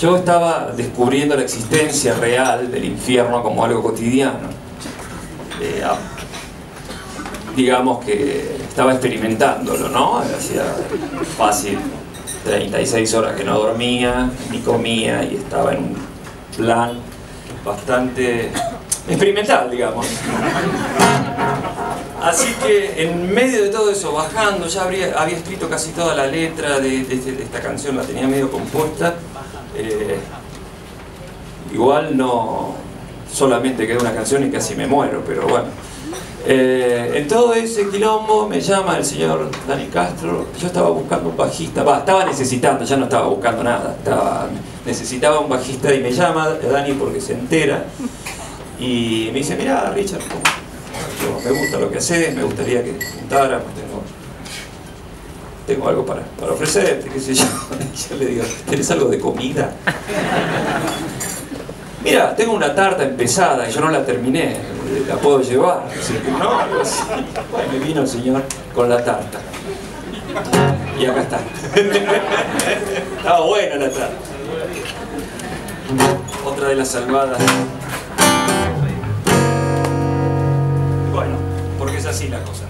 yo estaba descubriendo la existencia real del infierno como algo cotidiano. Eh, digamos que estaba experimentándolo, ¿no? Hacía fácil 36 horas que no dormía, ni comía y estaba en un plan bastante experimental, digamos. Así que en medio de todo eso, bajando, ya había escrito casi toda la letra de, de esta canción, la tenía medio compuesta. Eh, igual no solamente queda una canción y casi me muero, pero bueno. Eh, en todo ese quilombo me llama el señor Dani Castro. Yo estaba buscando un bajista, estaba necesitando, ya no estaba buscando nada, estaba, necesitaba un bajista y me llama Dani porque se entera y me dice: Mira, Richard, me gusta lo que haces, me gustaría que juntáramos, tengo, algo para, para ofrecerte, qué sé yo. yo le digo: ¿Tienes algo de comida? Mira, tengo una tarta empezada y yo no la terminé, la puedo llevar. no, me vino el señor con la tarta. Y acá está. Estaba buena la tarta. Otra de las salvadas. Bueno, porque es así la cosa.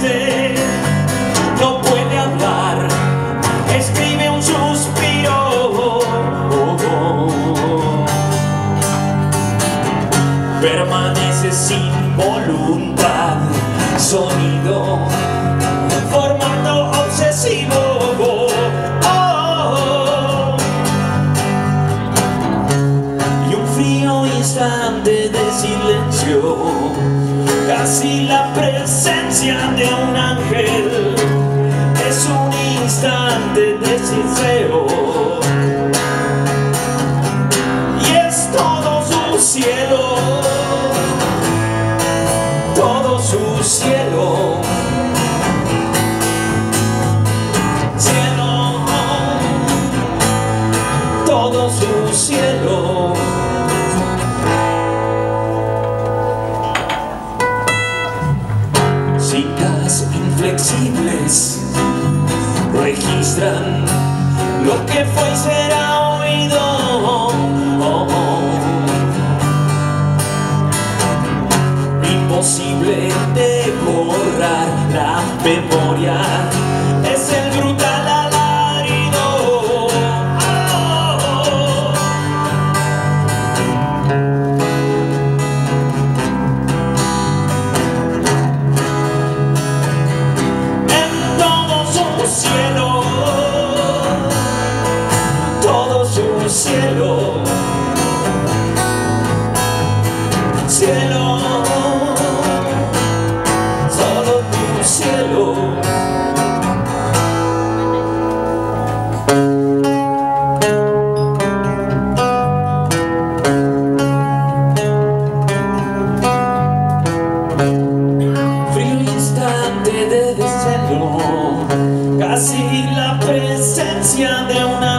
triste. No puede hablar, escribe un suspiro. Permanece sin voluntad, sonido. Casi la presencia de un ángel. Es un instante de sincero. Y es todo su cielo. Todo su cielo. Cielo. Todo su cielo registran lo que fue y será oído. Imposible de borrar la memoria, cielo, cielo, solo tu cielo. Frío instante de deseo, casi la presencia de una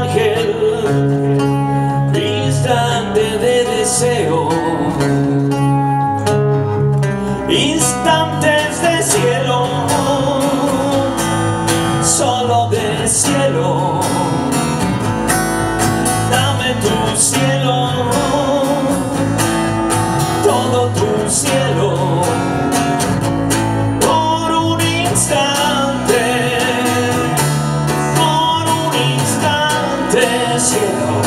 cielo, dame tu cielo, todo tu cielo, por un instante, por un instante cielo.